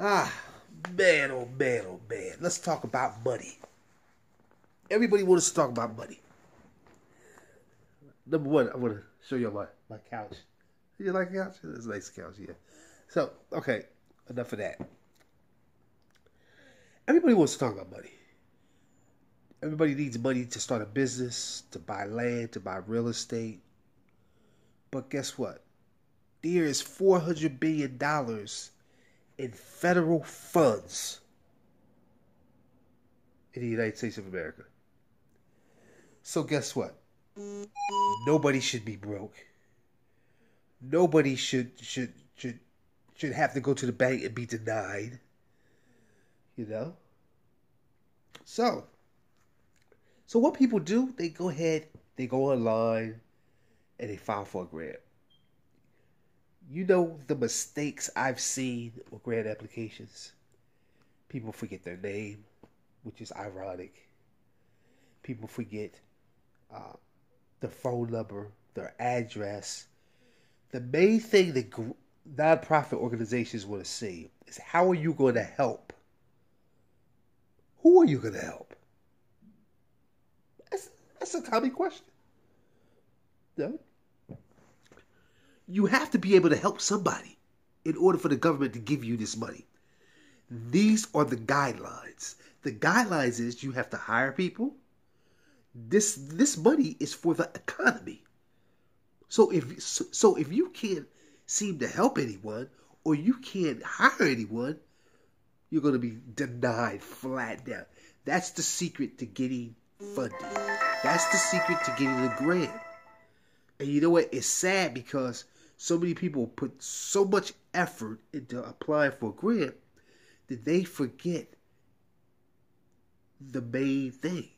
Ah, man, oh man, oh man. Let's talk about money. Everybody wants to talk about money. Number one, I want to show you my, my couch. You like a couch? It's a nice couch, yeah. So, okay, enough of that. Everybody wants to talk about money. Everybody needs money to start a business, to buy land, to buy real estate. But guess what? There is $400 billion in federal funds in the United States of America. So guess what? Nobody should be broke. Nobody should should should should have to go to the bank and be denied. You know? So so what people do, they go ahead, they go online and they file for a grant. You know the mistakes I've seen with grant applications? People forget their name, which is ironic. People forget uh, the phone number, their address. The main thing that nonprofit organizations want to see is how are you going to help? Who are you going to help? That's, that's a common question. No? You have to be able to help somebody in order for the government to give you this money. These are the guidelines. The guidelines is you have to hire people. This this money is for the economy. So if so if you can't seem to help anyone or you can't hire anyone, you're going to be denied flat down. That's the secret to getting funding. That's the secret to getting a grant. And you know what? It's sad because so many people put so much effort into applying for a grant that they forget the main thing.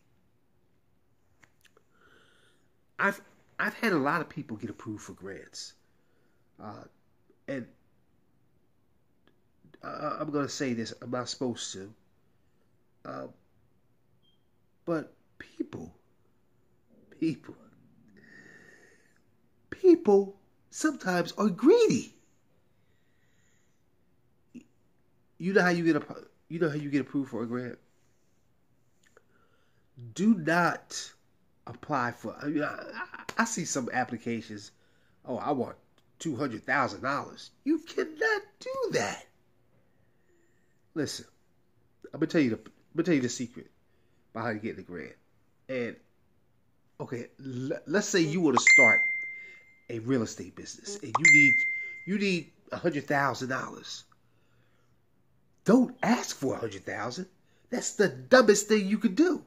I've I've had a lot of people get approved for grants, uh, and uh, I'm gonna say this. I'm not supposed to, uh, but people, people, people sometimes are greedy. You know how you get a you know how you get approved for a grant. Do not apply for. I, mean, I, I see some applications. Oh, I want two hundred thousand dollars. You cannot do that. Listen, I'm gonna tell you the I'm gonna tell you the secret behind getting the grant. And okay, l- let's say you want to start a real estate business and you need you need a hundred thousand dollars. Don't ask for a hundred thousand. That's the dumbest thing you could do.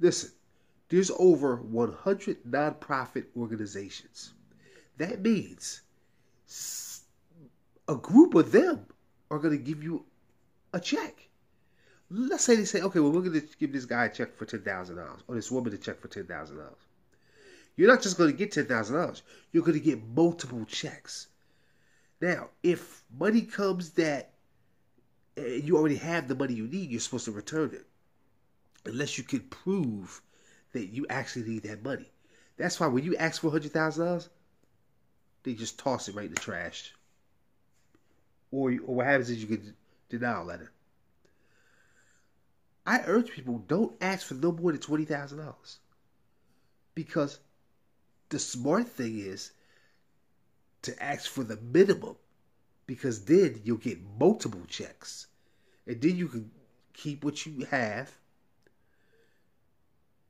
Listen, there's over 100 nonprofit organizations. That means a group of them are going to give you a check. Let's say they say, okay, well, we're going to give this guy a check for $10,000 or this woman a check for $10,000. You're not just going to get $10,000. You're going to get multiple checks. Now, if money comes that eh, you already have the money you need, you're supposed to return it. Unless you can prove that you actually need that money. That's why when you ask for $100,000, they just toss it right in the trash. Or, or what happens is you get denial letter. I urge people don't ask for no more than $20,000. Because the smart thing is to ask for the minimum because then you'll get multiple checks. And then you can keep what you have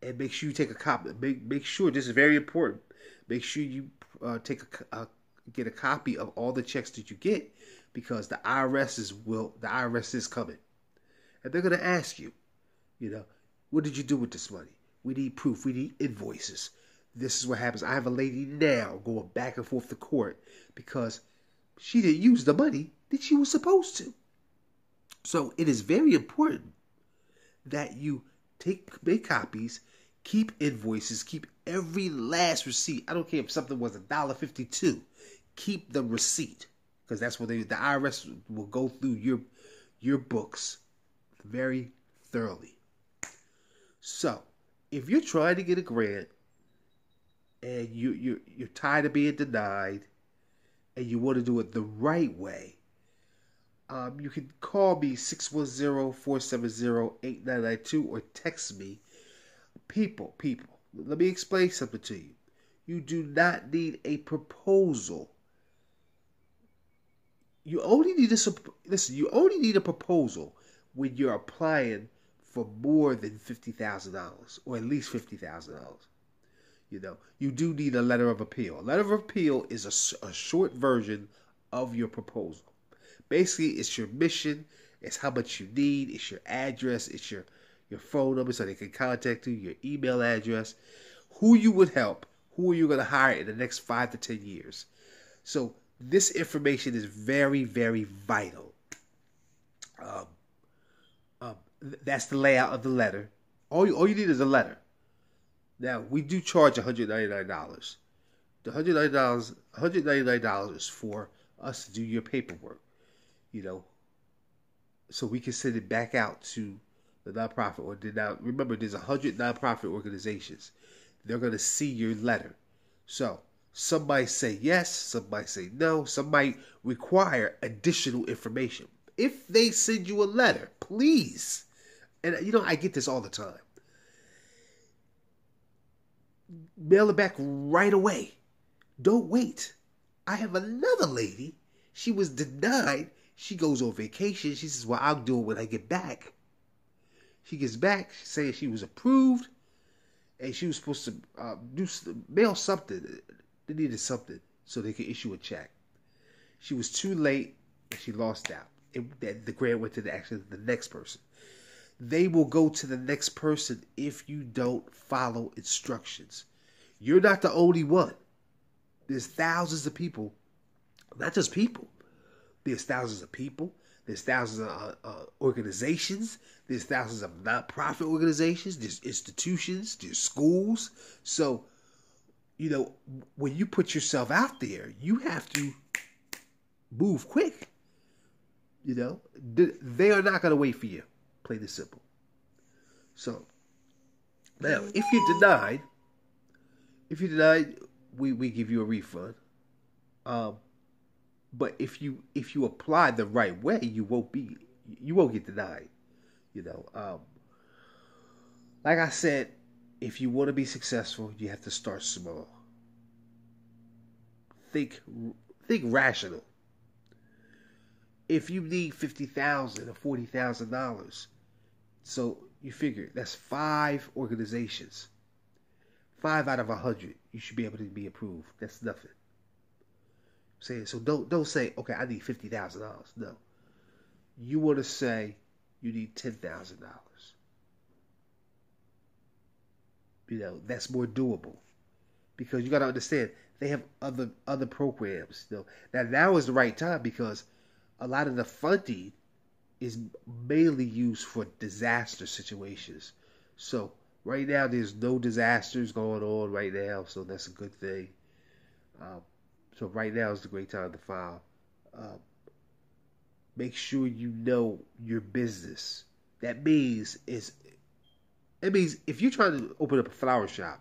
and make sure you take a copy. Make, make sure, this is very important, make sure you uh, take a, get a copy of all the checks that you get because the IRS is will the IRS is coming. And they're going to ask you, you know, what did you do with this money? We need proof. We need invoices this is what happens. I have a lady now going back and forth to court because she didn't use the money that she was supposed to. So it is very important that you take make copies, keep invoices, keep every last receipt. I don't care if something was a dollar fifty two. Keep the receipt because that's what they the IRS will go through your your books very thoroughly. So if you're trying to get a grant and you you you're tired of being denied and you want to do it the right way, Um, you can call me 610-470-8992 or text me. People, people, let me explain something to you. You do not need a proposal. You only need a listen. You only need a proposal when you're applying for more than fifty thousand dollars, or at least fifty thousand dollars. You know, you do need a letter of appeal. A letter of appeal is a, a short version of your proposal. Basically, it's your mission, it's how much you need, it's your address, it's your your phone number so they can contact you, your email address, who you would help, who are you going to hire in the next five to ten years. So this information is very, very vital. Um, um, that's the layout of the letter. All you, all you need is a letter. Now we do charge $199. The $199, $199 is for us to do your paperwork, you know, so we can send it back out to the nonprofit or did not remember there's a hundred nonprofit organizations. They're gonna see your letter. So some might say yes, some might say no, some might require additional information. If they send you a letter, please, and you know I get this all the time. Mail it back right away. Don't wait. I have another lady. She was denied. She goes on vacation. She says, Well, I'll do it when I get back. She gets back, She says she was approved, and she was supposed to uh, do mail something. They needed something so they could issue a check. She was too late, and she lost out. It, the grant went to the the next person. They will go to the next person if you don't follow instructions. You're not the only one. There's thousands of people, not just people. There's thousands of people. There's thousands of uh, uh, organizations. There's thousands of nonprofit organizations. There's institutions. There's schools. So, you know, when you put yourself out there, you have to move quick. You know, they are not going to wait for you. Plain and simple. So, now, if you're denied, if you're denied, we, we give you a refund. Um, but if you if you apply the right way, you won't be you won't get denied. You know, um, like I said, if you want to be successful, you have to start small. Think think rational. If you need fifty thousand or forty thousand dollars, so you figure that's five organizations. Five out of a hundred, you should be able to be approved. That's nothing saying so don't don't say okay I need fifty thousand dollars. No, you want to say you need ten thousand dollars. You know that's more doable because you got to understand they have other other programs. You know? Now now is the right time because a lot of the funding is mainly used for disaster situations. So right now there's no disasters going on right now, so that's a good thing. Um, so right now is the great time to file. Uh, make sure you know your business. That means is it means if you're trying to open up a flower shop,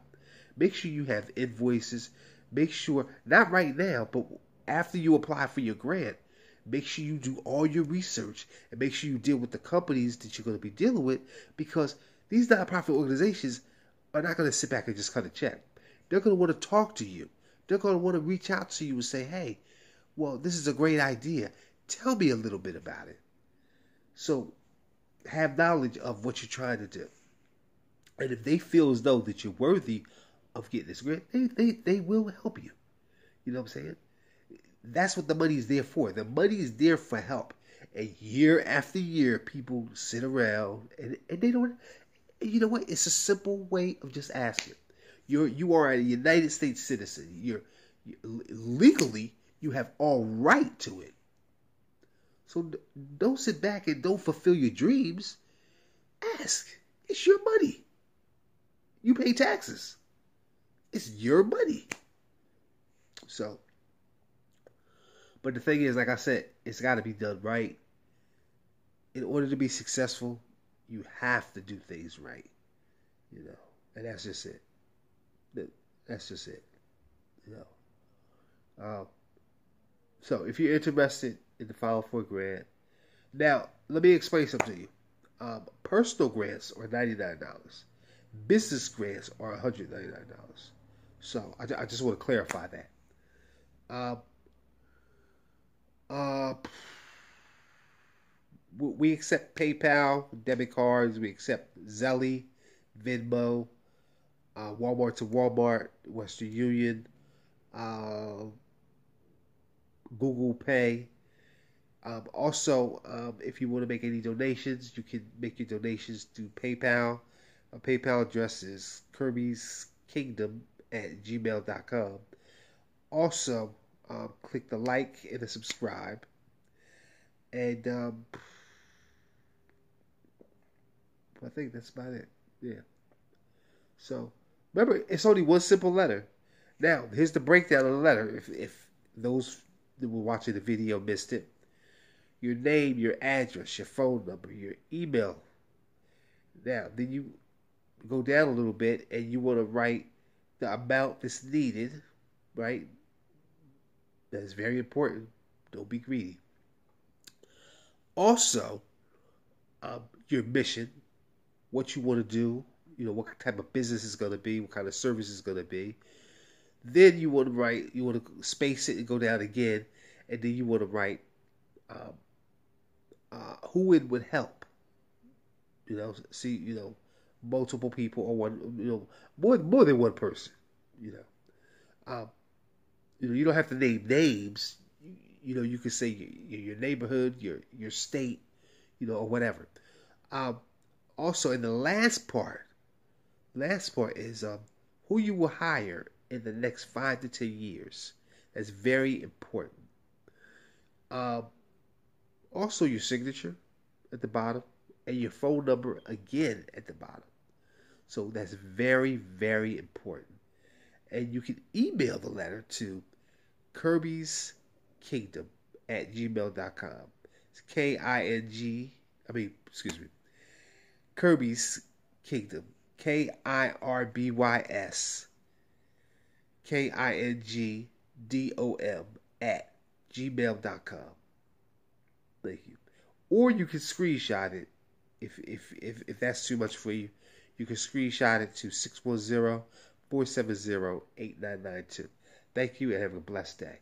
make sure you have invoices. Make sure not right now, but after you apply for your grant, make sure you do all your research and make sure you deal with the companies that you're going to be dealing with because these nonprofit organizations are not going to sit back and just cut a check. They're going to want to talk to you. They're going to want to reach out to you and say, hey, well, this is a great idea. Tell me a little bit about it. So have knowledge of what you're trying to do. And if they feel as though that you're worthy of getting this grant, they, they, they will help you. You know what I'm saying? That's what the money is there for. The money is there for help. And year after year, people sit around and, and they don't. You know what? It's a simple way of just asking. You're you are a United States citizen. You're legally you have all right to it. So don't sit back and don't fulfill your dreams. Ask. It's your money. You pay taxes. It's your money. So, but the thing is, like I said, it's got to be done right. In order to be successful, you have to do things right. You know, and that's just it. That's just it. You know. Um, so if you're interested in the File for grant, Now, let me explain something to you. Um, personal grants are $99. Business grants are $199. So I, I just want to clarify that. Uh, uh, we accept PayPal, debit cards. We accept Zelle, Venmo, uh, Walmart to Walmart, Western Union, uh, Google Pay. Um, also, um, if you want to make any donations, you can make your donations through PayPal. PayPal address is Kirby's Kingdom at gmail.com. Also, um, click the like and the subscribe. And um, I think that's about it. Yeah. So remember, it's only one simple letter. Now, here's the breakdown of the letter. If if those that were watching the video missed it, your name, your address, your phone number, your email. Now, then you go down a little bit and you want to write the amount that's needed, right? That is very important. Don't be greedy. Also, um, your mission, what you want to do, you know, what type of business is going to be, what kind of service is going to be. Then you want to write, you want to space it and go down again, and then you want to write um, uh, who it would help. You know, see, you know, multiple people or one, you know, more more than one person. You know, um, you know, you don't have to name names. You, know, you can say your, your, neighborhood, your your state, you know, or whatever. Um, also, in the last part, last part is um, who you will hire in the next five to ten years. That's very important. Um, also, your signature at the bottom and your phone number again at the bottom. So that's very, very important. And you can email the letter to Kirby's Kingdom at gmail.com. It's K I N G, I mean, excuse me, Kirby's Kingdom. K I R B Y S K I N G D O M at gmail.com. Thank you. Or you can screenshot it if, if, if, if that's too much for you. You can screenshot it to 610 470 8992. Thank you and have a blessed day.